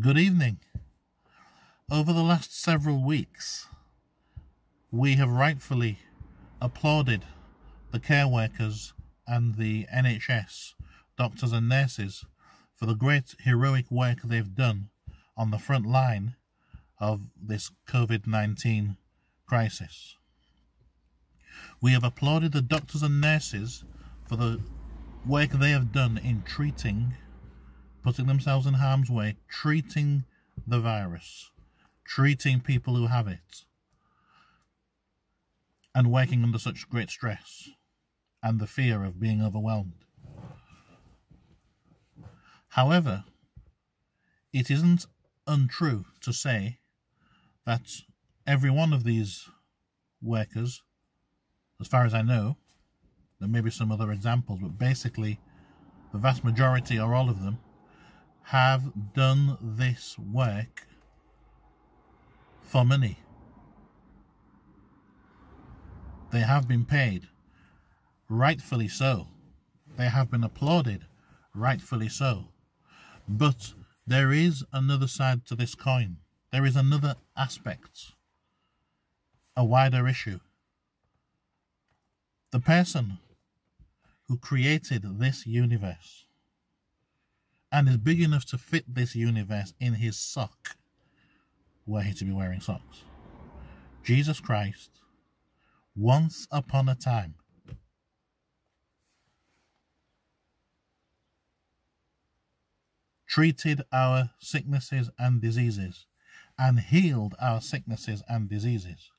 Good evening. Over the last several weeks, we have rightfully applauded the care workers and the NHS doctors and nurses for the great heroic work they've done on the front line of this COVID 19 crisis. We have applauded the doctors and nurses for the work they have done in treating, putting themselves in harm's way, treating the virus, treating people who have it, and working under such great stress and the fear of being overwhelmed. However, it isn't untrue to say that every one of these workers, as far as I know, there may be some other examples, but basically the vast majority or all of them have done this work for money. They have been paid, rightfully so. They have been applauded, rightfully so. But there is another side to this coin. There is another aspect, a wider issue. The person who created this universe and is big enough to fit this universe in his sock, were he to be wearing socks. Jesus Christ, once upon a time, treated our sicknesses and diseases, and healed our sicknesses and diseases.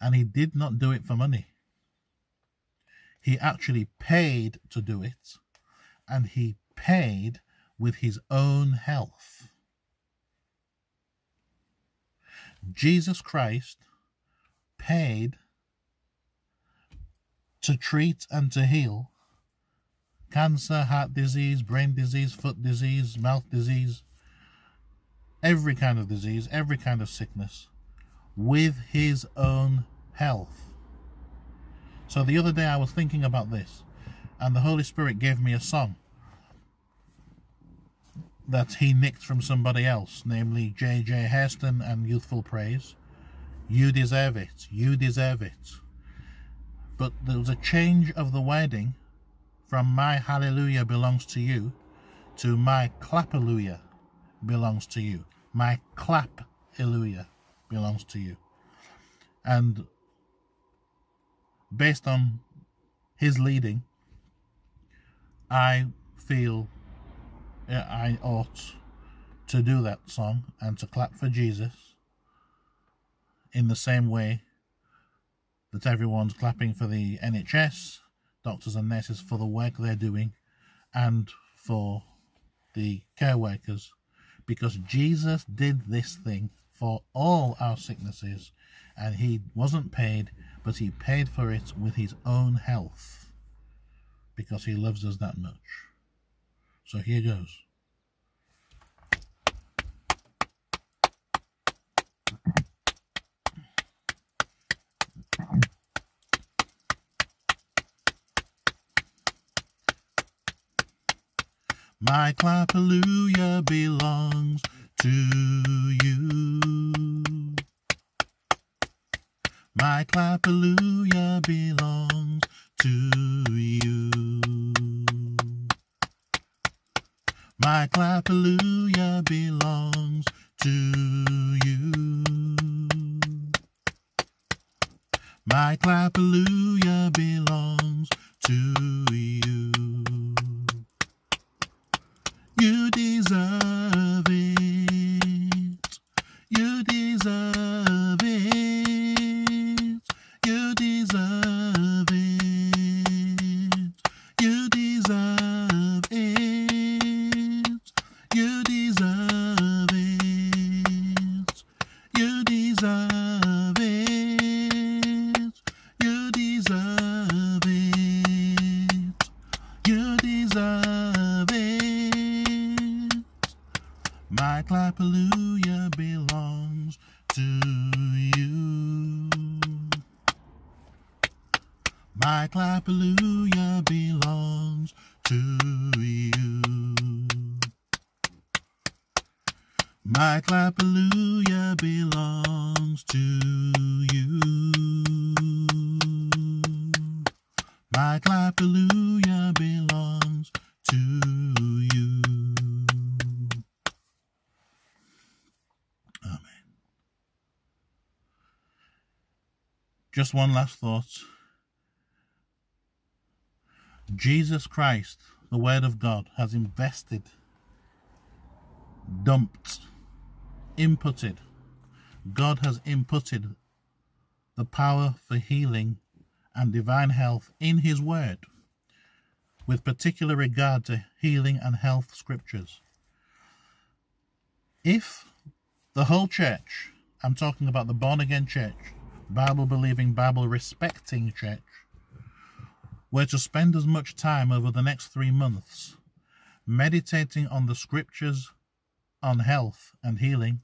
And he did not do it for money. He actually paid to do it, and he paid with his own health. Jesus Christ paid to treat and to heal cancer, heart disease, brain disease, foot disease, mouth disease, every kind of disease, every kind of sickness, with his own health. So the other day I was thinking about this, and the Holy Spirit gave me a song that he nicked from somebody else, namely J.J. Hairston and Youthful Praise. You deserve it. You deserve it. But there was a change of the wording from my hallelujah belongs to you to my clapalooya belongs to you. My clap hallelujah belongs to you. And based on his leading, I feel I ought to do that song and to clap for Jesus in the same way that everyone's clapping for the NHS doctors and nurses for the work they're doing and for the care workers because Jesus did this thing for all our sicknesses and he wasn't paid, but he paid for it with his own health because he loves us that much. So here goes. My clapalooya belongs to you. My clapalooya belongs to you. My clap belongs to you. My clap belongs to you. days of it. My clap belongs to you. My clap belongs to you. My clap belongs to you. My clap. Just one last thought. Jesus Christ, the Word of God, has invested, dumped, inputted. God has inputted the power for healing and divine health in His Word, with particular regard to healing and health scriptures. If the whole church, I'm talking about the born again church, Bible believing, Bible respecting church, were to spend as much time over the next three months meditating on the scriptures on health and healing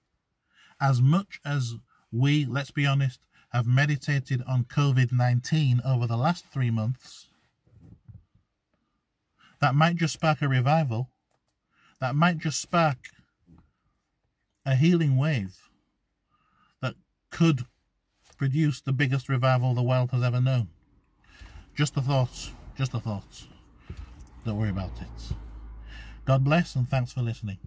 as much as we, let's be honest, have meditated on COVID 19 over the last three months, that might just spark a revival. That might just spark a healing wave that could produce the biggest revival the world has ever known. Just a thought. Just a thought. Don't worry about it. God bless and thanks for listening.